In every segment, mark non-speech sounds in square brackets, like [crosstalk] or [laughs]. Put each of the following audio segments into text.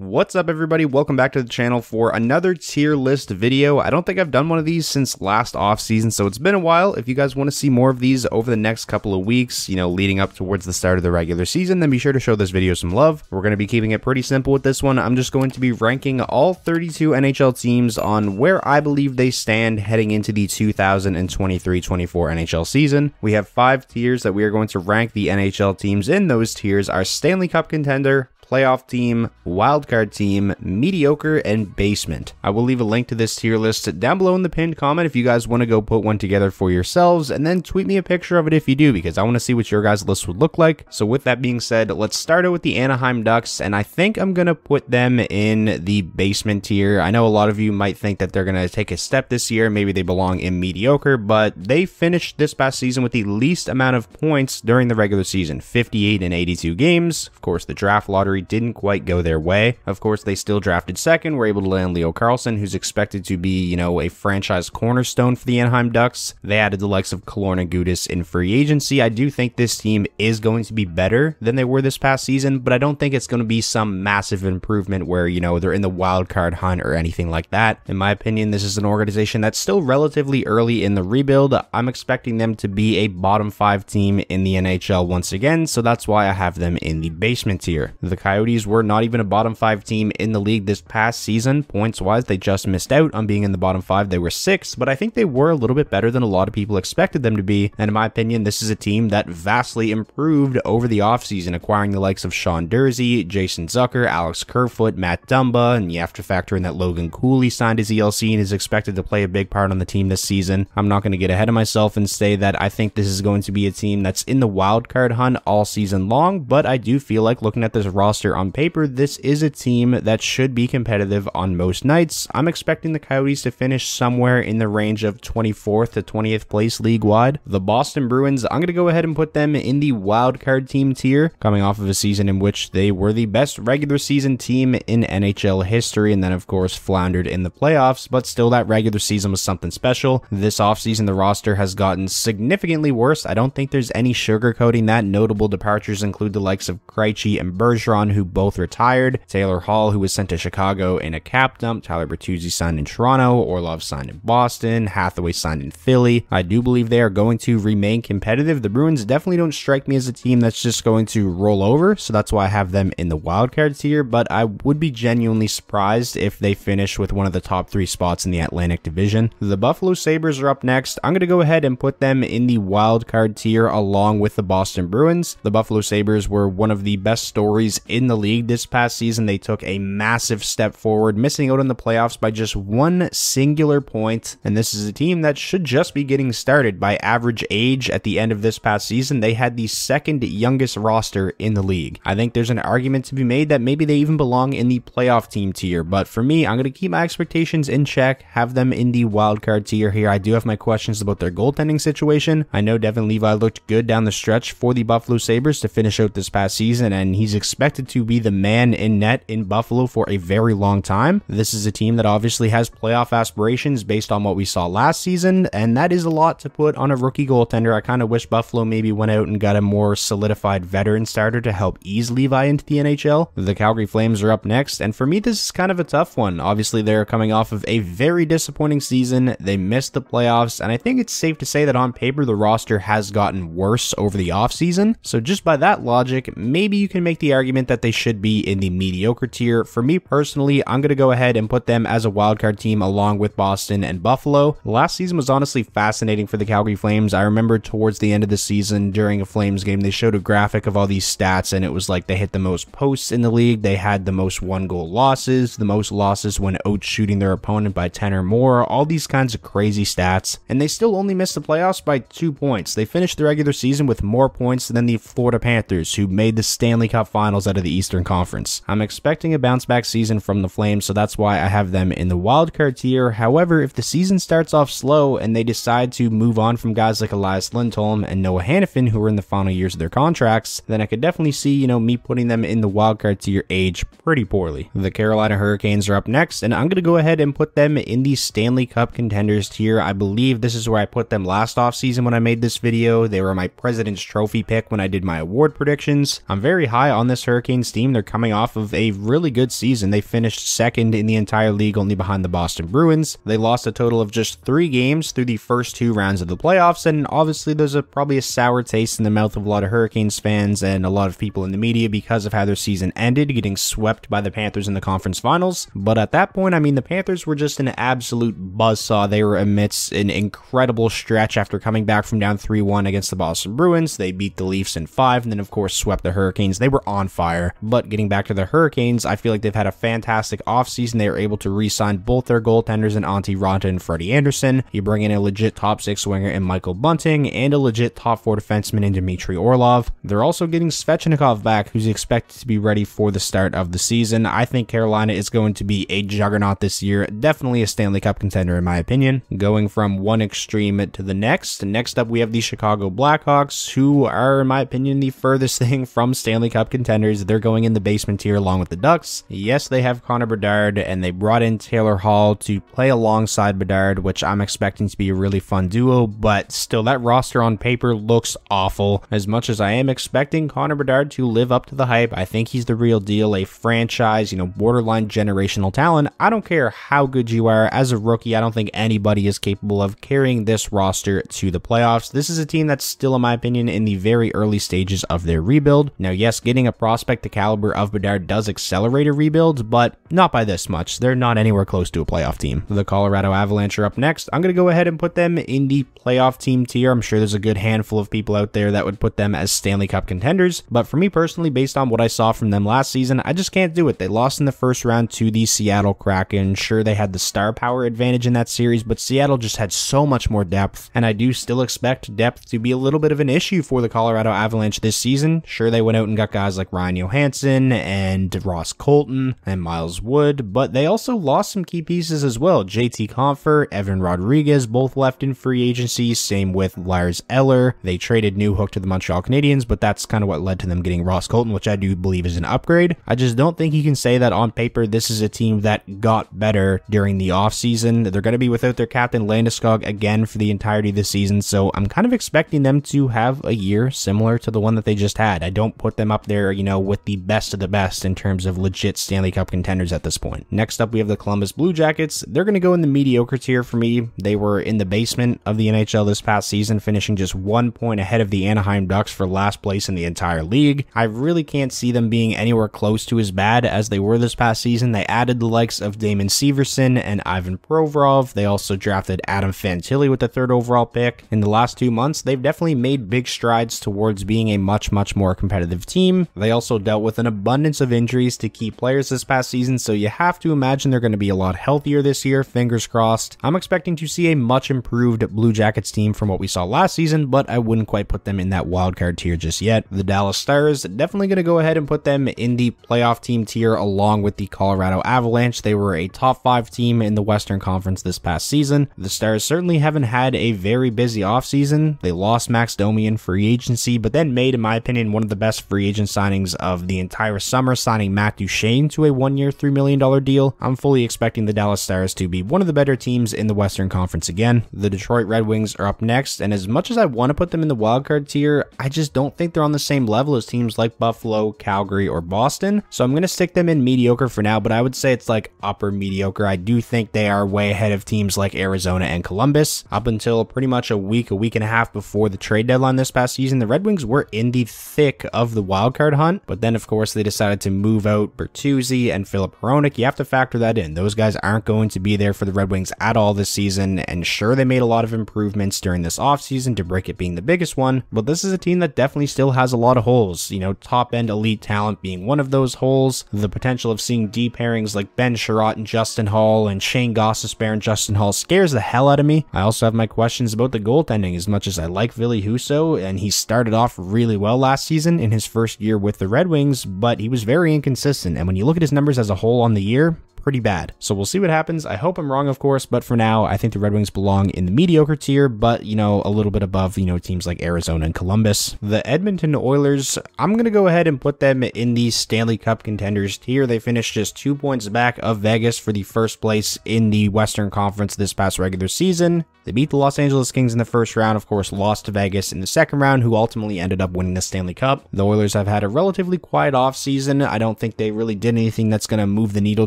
What's up everybody, welcome back to the channel for another tier list video. I don't think I've done one of these since last off season, so it's been a while. If you guys want to see more of these over the next couple of weeks, you know, leading up towards the start of the regular season, then be sure to show this video some love. We're going to be keeping it pretty simple with this one. I'm just going to be ranking all 32 NHL teams on where I believe they stand heading into the 2023-24 NHL season. We have five tiers that we are going to rank the NHL teams in. Those tiers are Stanley Cup contender, playoff team, wildcard team, mediocre, and basement. I will leave a link to this tier list down below in the pinned comment if you guys want to go put one together for yourselves, and then tweet me a picture of it if you do, because I want to see what your guys' list would look like. So with that being said, let's start out with the Anaheim Ducks, and I think I'm going to put them in the basement tier. I know a lot of you might think that they're going to take a step this year, maybe they belong in mediocre, but they finished this past season with the least amount of points during the regular season, 58 in 82 games. Of course, the draft lottery didn't quite go their way. Of course, they still drafted second, were able to land Leo Carlsson, who's expected to be, you know, a franchise cornerstone for the Anaheim Ducks. They added the likes of Killorn and Gudas in free agency. I do think this team is going to be better than they were this past season, but I don't think it's going to be some massive improvement where, you know, they're in the wild card hunt or anything like that. In my opinion, this is an organization that's still relatively early in the rebuild. I'm expecting them to be a bottom five team in the NHL once again, so that's why I have them in the basement tier. The Coyotes were not even a bottom five team in the league this past season. Points wise, they just missed out on being in the bottom five. They were six, but I think they were a little bit better than a lot of people expected them to be. And in my opinion, this is a team that vastly improved over the offseason, acquiring the likes of Sean Durzi, Jason Zucker, Alex Kerfoot, Matt Dumba, and you have to factor in that Logan Cooley signed his ELC and is expected to play a big part on the team this season. I'm not going to get ahead of myself and say that I think this is going to be a team that's in the wild card hunt all season long, but I do feel like looking at this roster roster on paper, this is a team that should be competitive on most nights. I'm expecting the Coyotes to finish somewhere in the range of 24th to 20th place league wide. The Boston Bruins, I'm going to go ahead and put them in the wild card team tier, coming off of a season in which they were the best regular season team in NHL history, and then, of course, floundered in the playoffs, but still, that regular season was something special. This offseason, the roster has gotten significantly worse. I don't think there's any sugarcoating that. Notable departures include the likes of Krejci and Bergeron, who both retired. Taylor Hall, who was sent to Chicago in a cap dump. Tyler Bertuzzi signed in Toronto. Orlov signed in Boston. Hathaway signed in Philly. I do believe they are going to remain competitive. The Bruins definitely don't strike me as a team that's just going to roll over, so that's why I have them in the wildcard tier, but I would be genuinely surprised if they finish with one of the top three spots in the Atlantic Division. The Buffalo Sabres are up next. I'm going to go ahead and put them in the wildcard tier along with the Boston Bruins. The Buffalo Sabres were one of the best stories in the league this past season. They took a massive step forward, missing out on the playoffs by just one singular point. And this is a team that should just be getting started. By average age at the end of this past season, they had the second youngest roster in the league. I think there's an argument to be made that maybe they even belong in the playoff team tier. But for me, I'm going to keep my expectations in check, have them in the wildcard tier here. I do have my questions about their goaltending situation. I know Devon Levi looked good down the stretch for the Buffalo Sabres to finish out this past season, and he's expected to be the man in net in Buffalo for a very long time. This is a team that obviously has playoff aspirations based on what we saw last season, and that is a lot to put on a rookie goaltender. I kind of wish Buffalo maybe went out and got a more solidified veteran starter to help ease Levi into the NHL. The Calgary Flames are up next, and for me, this is kind of a tough one. Obviously, they're coming off of a very disappointing season. They missed the playoffs, and I think it's safe to say that on paper, the roster has gotten worse over the offseason. So just by that logic, maybe you can make the argument that they should be in the mediocre tier. For me personally, I'm going to go ahead and put them as a wildcard team along with Boston and Buffalo. Last season was honestly fascinating for the Calgary Flames. I remember towards the end of the season during a Flames game, they showed a graphic of all these stats, and it was like they hit the most posts in the league. They had the most one goal losses, the most losses when out shooting their opponent by 10 or more, all these kinds of crazy stats. And they still only missed the playoffs by two points. They finished the regular season with more points than the Florida Panthers, who made the Stanley Cup finals out of the Eastern Conference. I'm expecting a bounce back season from the Flames, so that's why I have them in the wildcard tier. However, if the season starts off slow and they decide to move on from guys like Elias Lindholm and Noah Hanifin, who are in the final years of their contracts, then I could definitely see, you know, me putting them in the wildcard tier age pretty poorly. The Carolina Hurricanes are up next, and I'm going to go ahead and put them in the Stanley Cup contenders tier. I believe this is where I put them last offseason when I made this video. They were my President's Trophy pick when I did my award predictions. I'm very high on this Hurricane Hurricanes team. They're coming off of a really good season. They finished second in the entire league, only behind the Boston Bruins. They lost a total of just three games through the first two rounds of the playoffs, and obviously there's a probably a sour taste in the mouth of a lot of Hurricanes fans and a lot of people in the media because of how their season ended, getting swept by the Panthers in the conference finals. But at that point, I mean, the Panthers were just an absolute buzzsaw. They were amidst an incredible stretch after coming back from down 3 1 against the Boston Bruins. They beat the Leafs in five, and then, of course, swept the Hurricanes. They were on fire. But getting back to the Hurricanes, I feel like they've had a fantastic offseason. They were able to re sign both their goaltenders in Antti Raanta and Freddie Andersen. You bring in a legit top six winger in Michael Bunting and a legit top four defenseman in Dmitry Orlov. They're also getting Svechnikov back, who's expected to be ready for the start of the season. I think Carolina is going to be a juggernaut this year. Definitely a Stanley Cup contender, in my opinion. Going from one extreme to the next. Next up, we have the Chicago Blackhawks, who are, in my opinion, the furthest [laughs] thing from Stanley Cup contenders. They're going in the basement tier along with the Ducks. Yes, they have Connor Bedard, and they brought in Taylor Hall to play alongside Bedard, which I'm expecting to be a really fun duo, but still, that roster on paper looks awful. As much as I am expecting Connor Bedard to live up to the hype, I think he's the real deal, a franchise, you know, borderline generational talent. I don't care how good you are as a rookie, I don't think anybody is capable of carrying this roster to the playoffs. This is a team that's still, in my opinion, in the very early stages of their rebuild. Now, yes, getting a prospect the caliber of Bedard does accelerate a rebuild, but not by this much. They're not anywhere close to a playoff team. The Colorado Avalanche are up next. I'm going to go ahead and put them in the playoff team tier. I'm sure there's a good handful of people out there that would put them as Stanley Cup contenders, but for me personally, based on what I saw from them last season, I just can't do it. They lost in the first round to the Seattle Kraken. Sure, they had the star power advantage in that series, but Seattle just had so much more depth, and I do still expect depth to be a little bit of an issue for the Colorado Avalanche this season. Sure, they went out and got guys like Ryan Johansen and Ross Colton and Miles Wood, but they also lost some key pieces as well. JT Compher, Evan Rodrigues both left in free agency, same with Lars Eller. They traded Newhook to the Montreal Canadiens, but that's kind of what led to them getting Ross Colton, which I do believe is an upgrade. I just don't think you can say that on paper this is a team that got better during the offseason. They're going to be without their captain Landeskog again for the entirety of the season, so I'm kind of expecting them to have a year similar to the one that they just had. I don't put them up there, you know, with the best of the best in terms of legit Stanley Cup contenders at this point. Next up, we have the Columbus Blue Jackets. They're going to go in the mediocre tier for me. They were in the basement of the NHL this past season, finishing just one point ahead of the Anaheim Ducks for last place in the entire league. I really can't see them being anywhere close to as bad as they were this past season. They added the likes of Damon Severson and Ivan Provorov. They also drafted Adam Fantilli with the third overall pick. In the last two months, they've definitely made big strides towards being a much, much more competitive team. They also dealt with an abundance of injuries to key players this past season, so you have to imagine they're going to be a lot healthier this year, fingers crossed. I'm expecting to see a much improved Blue Jackets team from what we saw last season, but I wouldn't quite put them in that wildcard tier just yet. The Dallas Stars, definitely going to go ahead and put them in the playoff team tier along with the Colorado Avalanche. They were a top five team in the Western Conference this past season. The Stars certainly haven't had a very busy offseason. They lost Max Domi in free agency, but then made, in my opinion, one of the best free agent signings of the entire summer, signing Matt Duchene to a one year, $3 million deal. I'm fully expecting the Dallas Stars to be one of the better teams in the Western Conference again. The Detroit Red Wings are up next, and as much as I want to put them in the wildcard tier, I just don't think they're on the same level as teams like Buffalo, Calgary, or Boston. So I'm going to stick them in mediocre for now, but I would say it's like upper mediocre. I do think they are way ahead of teams like Arizona and Columbus. Up until pretty much a week, a week and a half before the trade deadline this past season, the Red Wings were in the thick of the wildcard hunt, but then of course they decided to move out Bertuzzi and Filip Hronek. You have to factor that in. Those guys aren't going to be there for the Red Wings at all this season, and sure, they made a lot of improvements during this offseason, DeBrincat being the biggest one, but this is a team that definitely still has a lot of holes. You know, top end elite talent being one of those holes, the potential of seeing D pairings like Ben Chiarot and Justin Holl and Shane Gostisbehere and Justin Holl scares the hell out of me. I also have my questions about the goaltending as much as I like Ville Husso, and he started off really well last season in his first year with the Red Wings, but he was very inconsistent. And when you look at his numbers as a whole on the year, pretty bad. So we'll see what happens. I hope I'm wrong, of course, but for now, I think the Red Wings belong in the mediocre tier, but, you know, a little bit above, you know, teams like Arizona and Columbus. The Edmonton Oilers, I'm going to go ahead and put them in the Stanley Cup contenders tier. They finished just two points back of Vegas for the first place in the Western Conference this past regular season. They beat the Los Angeles Kings in the first round, of course, lost to Vegas in the second round, who ultimately ended up winning the Stanley Cup. The Oilers have had a relatively quiet offseason. I don't think they really did anything that's going to move the needle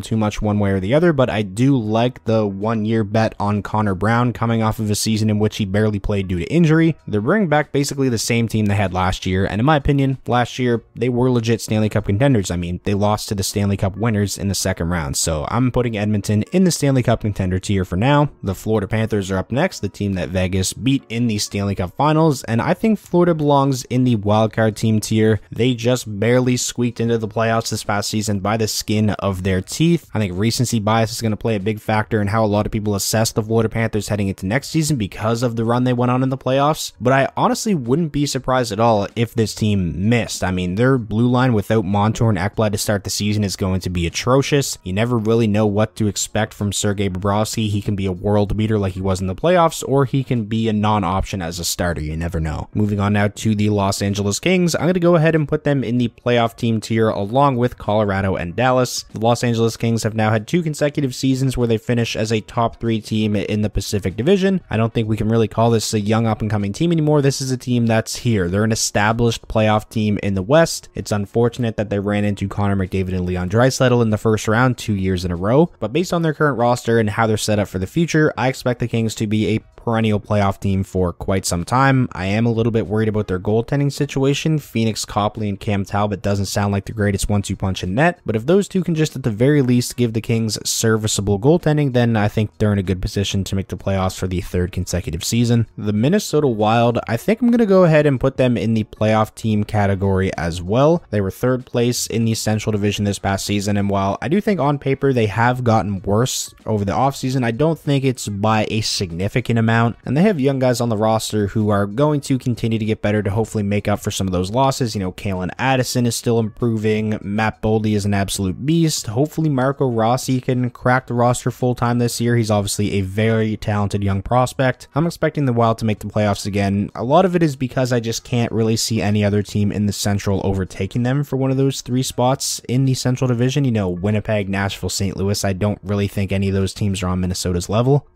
too much one way or the other, but I do like the one year bet on Connor Brown coming off of a season in which he barely played due to injury. They're bringing back basically the same team they had last year, and in my opinion, last year they were legit Stanley Cup contenders. I mean, they lost to the Stanley Cup winners in the second round, so I'm putting Edmonton in the Stanley Cup contender tier for now. The Florida Panthers are up next, the team that Vegas beat in the Stanley Cup finals, and I think Florida belongs in the wildcard team tier. They just barely squeaked into the playoffs this past season by the skin of their teeth. I think recency bias is going to play a big factor in how a lot of people assess the Florida Panthers heading into next season because of the run they went on in the playoffs. But I honestly wouldn't be surprised at all if this team missed. I mean, their blue line without Montour and Ekblad to start the season is going to be atrocious. You never really know what to expect from Sergei Bobrovsky. He can be a world beater like he was in the playoffs, or he can be a non-option as a starter. You never know. Moving on now to the Los Angeles Kings. I'm going to go ahead and put them in the playoff team tier along with Colorado and Dallas. The Los Angeles Kings have now had two consecutive seasons where they finish as a top three team in the Pacific Division. I don't think we can really call this a young up and coming team anymore. This is a team that's here. They're an established playoff team in the West. It's unfortunate that they ran into Connor McDavid and Leon Draisaitl in the first round two years in a row, but based on their current roster and how they're set up for the future, I expect the Kings to be a perennial playoff team for quite some time. I am a little bit worried about their goaltending situation. Pheonix Copley and Cam Talbot doesn't sound like the greatest one-two punch in net, but if those two can just at the very least give the Kings serviceable goaltending, then I think they're in a good position to make the playoffs for the third consecutive season. The Minnesota Wild, I think I'm going to go ahead and put them in the playoff team category as well. They were third place in the Central Division this past season, and while I do think on paper they have gotten worse over the offseason, I don't think it's by a significant amount amount, and they have young guys on the roster who are going to continue to get better to hopefully make up for some of those losses. You know, Calen Addison is still improving. Matt Boldy is an absolute beast. Hopefully, Marco Rossi can crack the roster full time this year. He's obviously a very talented young prospect. I'm expecting the Wild to make the playoffs again. A lot of it is because I just can't really see any other team in the Central overtaking them for one of those three spots in the Central Division. You know, Winnipeg, Nashville, St. Louis. I don't really think any of those teams are on Minnesota's level.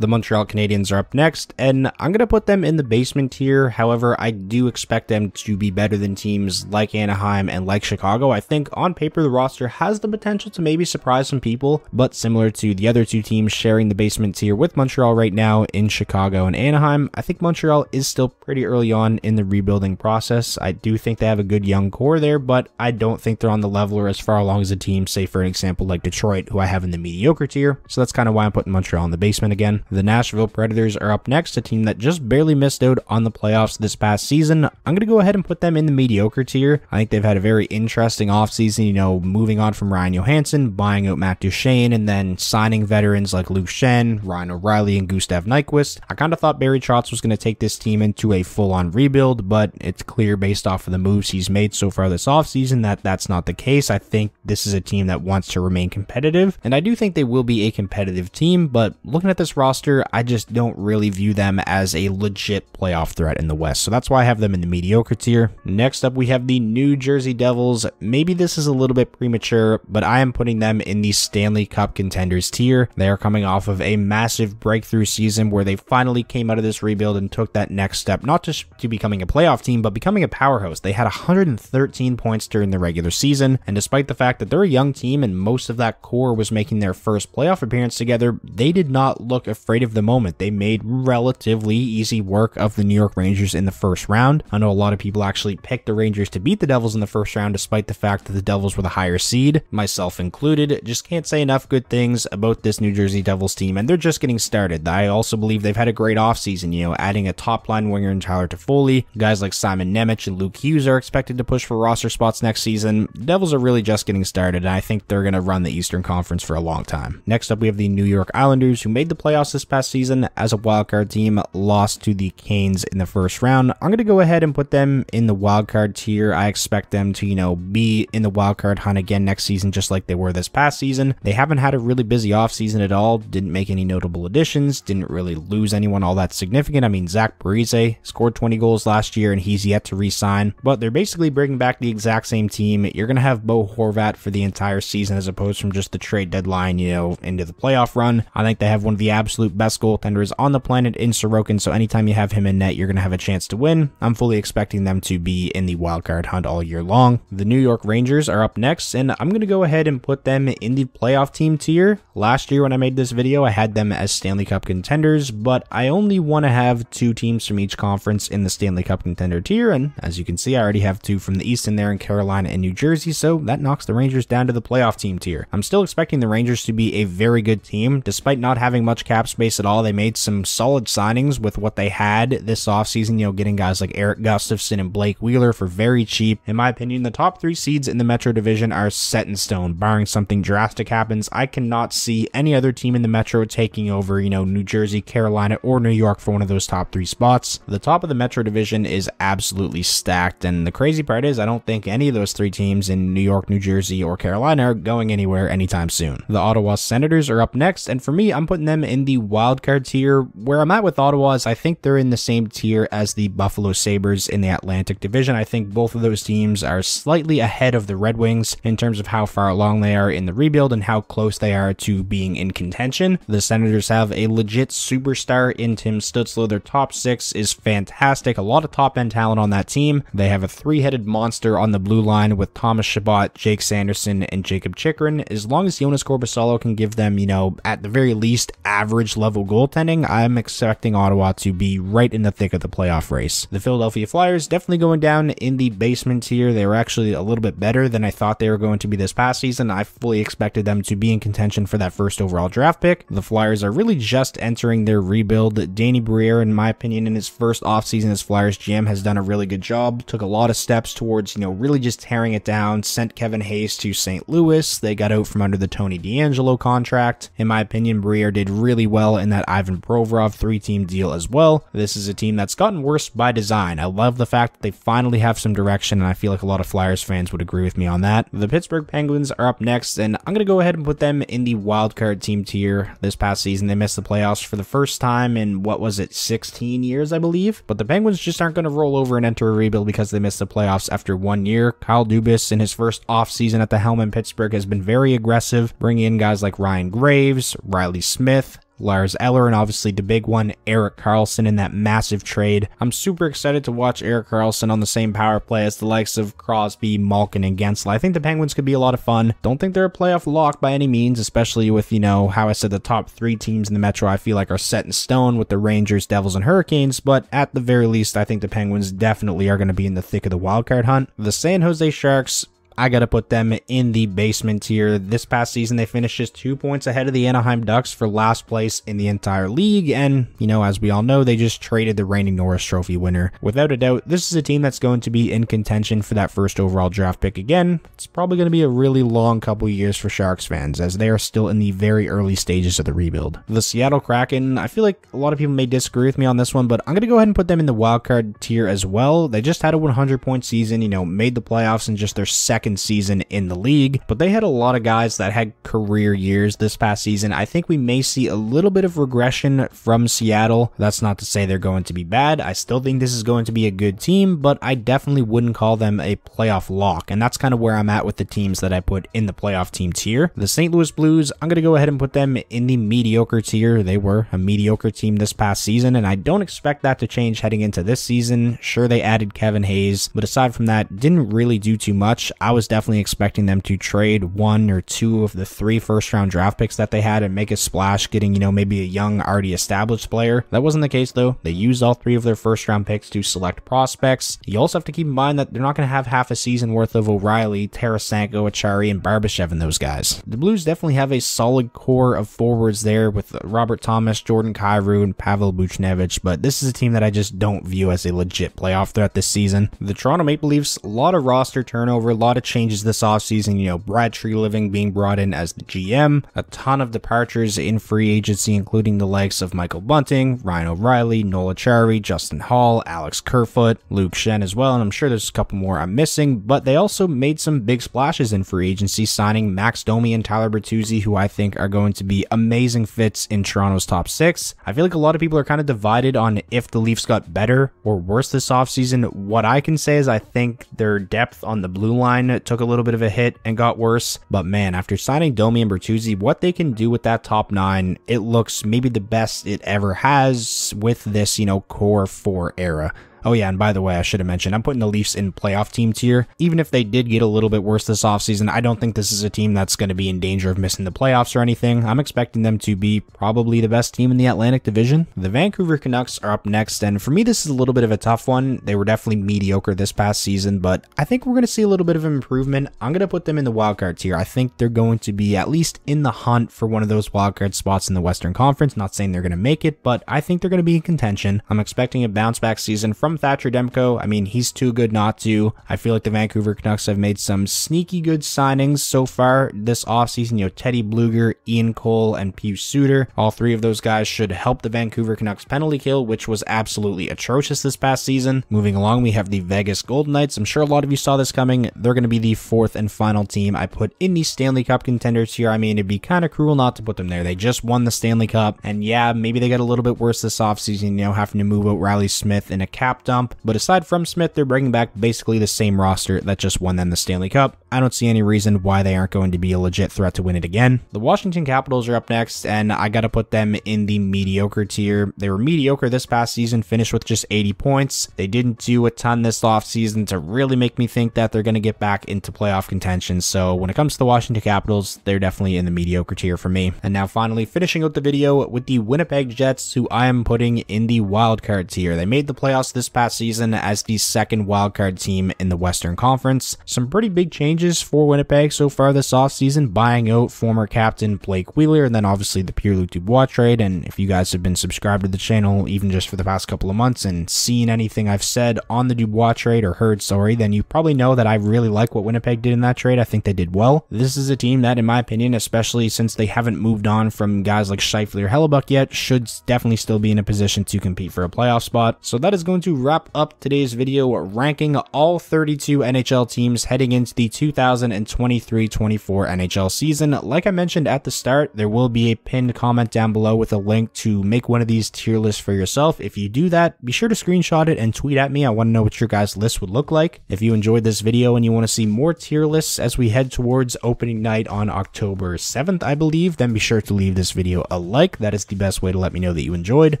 The Montreal Canadiens are up next, and I'm going to put them in the basement tier. However, I do expect them to be better than teams like Anaheim and like Chicago. I think on paper, the roster has the potential to maybe surprise some people, but similar to the other two teams sharing the basement tier with Montreal right now in Chicago and Anaheim, I think Montreal is still pretty early on in the rebuilding process. I do think they have a good young core there, but I don't think they're on the level or as far along as a team, say for an example like Detroit, who I have in the mediocre tier. So that's kind of why I'm putting Montreal in the basement again. The Nashville Predators are up next, a team that just barely missed out on the playoffs this past season. I'm going to go ahead and put them in the mediocre tier. I think they've had a very interesting offseason, you know, moving on from Ryan Johansen, buying out Matt Duchene, and then signing veterans like Luke Schenn, Ryan O'Reilly, and Gustav Nyquist. I kind of thought Barry Trotz was going to take this team into a full-on rebuild, but it's clear based off of the moves he's made so far this offseason that that's not the case. I think this is a team that wants to remain competitive, and I do think they will be a competitive team, but looking at this roster, I just don't really view them as a legit playoff threat in the West. So that's why I have them in the mediocre tier. Next up, we have the New Jersey Devils. Maybe this is a little bit premature, but I am putting them in the Stanley Cup contenders tier. They are coming off of a massive breakthrough season where they finally came out of this rebuild and took that next step, not just to becoming a playoff team, but becoming a powerhouse. They had 113 points during the regular season, and despite the fact that they're a young team and most of that core was making their first playoff appearance together, they did not look afraid of the moment. They made relatively easy work of the New York Rangers in the first round. I know a lot of people actually picked the Rangers to beat the Devils in the first round, despite the fact that the Devils were the higher seed, myself included. Just can't say enough good things about this New Jersey Devils team, and they're just getting started. I also believe they've had a great offseason, you know, adding a top line winger in Tyler Toffoli. Guys like Simon Nemec and Luke Hughes are expected to push for roster spots next season. The Devils are really just getting started, and I think they're going to run the Eastern Conference for a long time. Next up, we have the New York Islanders, who made the playoffs this past season as a wildcard team, lost to the Canes in the first round. I'm going to go ahead and put them in the wildcard tier. I expect them to, you know, be in the wildcard hunt again next season, just like they were this past season. They haven't had a really busy offseason at all, didn't make any notable additions, didn't really lose anyone all that significant. I mean, Zach Parise scored 20 goals last year and he's yet to re-sign, but they're basically bringing back the exact same team. You're going to have Bo Horvat for the entire season as opposed from just the trade deadline, you know, into the playoff run. I think they have one of the absolute best goaltenders on the planet in Sorokin, so anytime you have him in net, you're going to have a chance to win. I'm fully expecting them to be in the wildcard hunt all year long. The New York Rangers are up next, and I'm going to go ahead and put them in the playoff team tier. Last year when I made this video, I had them as Stanley Cup contenders, but I only want to have two teams from each conference in the Stanley Cup contender tier, and as you can see, I already have two from the East in there in Carolina and New Jersey, so that knocks the Rangers down to the playoff team tier. I'm still expecting the Rangers to be a very good team, despite not having much cap space at all. They made some solid signings with what they had this offseason, you know, getting guys like Eric Gustafsson and Blake Wheeler for very cheap. In my opinion, the top three seeds in the Metro Division are set in stone, barring something drastic happens. I cannot see any other team in the Metro taking over, you know, New Jersey, Carolina, or New York for one of those top three spots. The top of the Metro Division is absolutely stacked, and the crazy part is I don't think any of those three teams in New York, New Jersey, or Carolina are going anywhere anytime soon. The Ottawa Senators are up next, and for me, I'm putting them in the wildcard tier. Where I'm at with Ottawa is I think they're in the same tier as the Buffalo Sabres in the Atlantic Division. I think both of those teams are slightly ahead of the Red Wings in terms of how far along they are in the rebuild and how close they are to being in contention. The Senators have a legit superstar in Tim Stützle. Their top six is fantastic. A lot of top end talent on that team. They have a three-headed monster on the blue line with Thomas Chabot, Jake Sanderson, and Jakob Chychrun. As long as Jonas Korpisalo can give them, you know, at the very least, average level goaltending, I'm expecting Ottawa to be right in the thick of the playoff race. The Philadelphia Flyers definitely going down in the basement here. They were actually a little bit better than I thought they were going to be this past season. I fully expected them to be in contention for that first overall draft pick. The Flyers are really just entering their rebuild. Danny Briere, in my opinion, in his first offseason as Flyers GM has done a really good job. Took a lot of steps towards, you know, really just tearing it down. Sent Kevin Hayes to St. Louis. They got out from under the Tony DeAngelo contract. In my opinion, Briere did really well in that Ivan Provorov three-team deal as well. This is a team that's gotten worse by design. I love the fact that they finally have some direction, and I feel like a lot of Flyers fans would agree with me on that. The Pittsburgh Penguins are up next, and I'm going to go ahead and put them in the wildcard team tier this past season. They missed the playoffs for the first time in, what was it, 16 years, I believe? But the Penguins just aren't going to roll over and enter a rebuild because they missed the playoffs after one year. Kyle Dubas, in his first offseason at the helm in Pittsburgh, has been very aggressive, bringing in guys like Ryan Graves, Reilly Smith, Lars Eller, and obviously the big one, Erik Karlsson in that massive trade. I'm super excited to watch Erik Karlsson on the same power play as the likes of Crosby, Malkin, and Guentzel. I think the Penguins could be a lot of fun. Don't think they're a playoff lock by any means, especially with, you know, how I said the top three teams in the Metro I feel like are set in stone with the Rangers, Devils, and Hurricanes, but at the very least, I think the Penguins definitely are going to be in the thick of the wildcard hunt. The San Jose Sharks, I got to put them in the basement tier. This past season, they finished just two points ahead of the Anaheim Ducks for last place in the entire league. And, you know, as we all know, they just traded the reigning Norris Trophy winner. Without a doubt, this is a team that's going to be in contention for that first overall draft pick again. It's probably going to be a really long couple years for Sharks fans, as they are still in the very early stages of the rebuild. The Seattle Kraken, I feel like a lot of people may disagree with me on this one, but I'm going to go ahead and put them in the wildcard tier as well. They just had a 100 point season, you know, made the playoffs in just their second second season in the league, but they had a lot of guys that had career years this past season. I think we may see a little bit of regression from Seattle. That's not to say they're going to be bad. I still think this is going to be a good team, but I definitely wouldn't call them a playoff lock, and that's kind of where I'm at with the teams that I put in the playoff team tier. The St. Louis Blues, I'm going to go ahead and put them in the mediocre tier. They were a mediocre team this past season, and I don't expect that to change heading into this season. Sure, they added Kevin Hayes, but aside from that, didn't really do too much. I was definitely expecting them to trade one or two of the three first round draft picks that they had and make a splash, getting, you know, maybe a young, already established player. That wasn't the case though. They used all three of their first round picks to select prospects. You also have to keep in mind that they're not going to have half a season worth of O'Reilly, Tarasenko, Acciari, and Barbashev in those guys. The Blues definitely have a solid core of forwards there with Robert Thomas, Jordan Kyrou, and Pavel Buchnevich, but this is a team that I just don't view as a legit playoff threat this season. The Toronto Maple Leafs, a lot of roster turnover, a lot of of changes this offseason. You know, Brad Treliving being brought in as the GM, a ton of departures in free agency, including the likes of Michael Bunting, Ryan O'Reilly, Noel Acciari, Justin Holl, Alex Kerfoot, Luke Schenn as well, and I'm sure there's a couple more I'm missing, but they also made some big splashes in free agency, signing Max Domi and Tyler Bertuzzi, who I think are going to be amazing fits in Toronto's top six. I feel like a lot of people are kind of divided on if the Leafs got better or worse this offseason. What I can say is I think their depth on the blue line took a little bit of a hit and got worse, but man, after signing Domi and Bertuzzi, what they can do with that top nine, it looks maybe the best it ever has with this, you know, core four era. Oh yeah, and by the way, I should have mentioned, I'm putting the Leafs in playoff team tier. Even if they did get a little bit worse this offseason, I don't think this is a team that's going to be in danger of missing the playoffs or anything. I'm expecting them to be probably the best team in the Atlantic Division. The Vancouver Canucks are up next, and for me, this is a little bit of a tough one. They were definitely mediocre this past season, but I think we're going to see a little bit of improvement. I'm going to put them in the wildcard tier. I think they're going to be at least in the hunt for one of those wildcard spots in the Western Conference. Not saying they're going to make it, but I think they're going to be in contention. I'm expecting a bounce back season from Thatcher Demko. I mean, he's too good not to. I feel like the Vancouver Canucks have made some sneaky good signings so far this offseason. You know, Teddy Blueger, Ian Cole, and Pius Suter. All three of those guys should help the Vancouver Canucks penalty kill, which was absolutely atrocious this past season. Moving along, we have the Vegas Golden Knights. I'm sure a lot of you saw this coming. They're going to be the fourth and final team I put in the Stanley Cup contenders here. I mean, it'd be kind of cruel not to put them there. They just won the Stanley Cup, and yeah, maybe they got a little bit worse this offseason, you know, having to move out Reilly Smith in a cap dump. But aside from Smith, they're bringing back basically the same roster that just won them the Stanley Cup. I don't see any reason why they aren't going to be a legit threat to win it again. The Washington Capitals are up next, and I got to put them in the mediocre tier. They were mediocre this past season, finished with just 80 points. They didn't do a ton this offseason to really make me think that they're going to get back into playoff contention. So when it comes to the Washington Capitals, they're definitely in the mediocre tier for me. And now finally finishing out the video with the Winnipeg Jets, who I am putting in the wildcard tier. They made the playoffs this past season as the second wildcard team in the Western Conference. Some pretty big changes for Winnipeg so far this offseason, buying out former captain Blake Wheeler, and then obviously the Pierre-Luc Dubois trade. And if you guys have been subscribed to the channel, even just for the past couple of months, and seen anything I've said on the Dubois trade or heard, sorry, then you probably know that I really like what Winnipeg did in that trade. I think they did well. This is a team that, in my opinion, especially since they haven't moved on from guys like Scheifele or Hellebuyck yet, should definitely still be in a position to compete for a playoff spot. So that is going to wrap up today's video ranking all 32 NHL teams heading into the 2023-24 NHL season. Like I mentioned at the start, there will be a pinned comment down below with a link to make one of these tier lists for yourself. If you do that, be sure to screenshot it and tweet at me. I want to know what your guys' list would look like. If you enjoyed this video and you want to see more tier lists as we head towards opening night on October 7th, I believe, then be sure to leave this video a like. That is the best way to let me know that you enjoyed.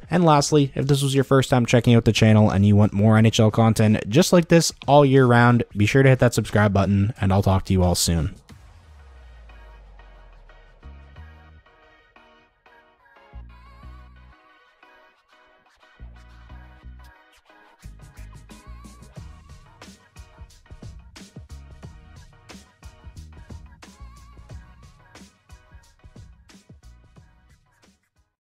And lastly, if this was your first time checking out the channel and you want more NHL content just like this all year round, be sure to hit that subscribe button, and I'll talk to you all soon.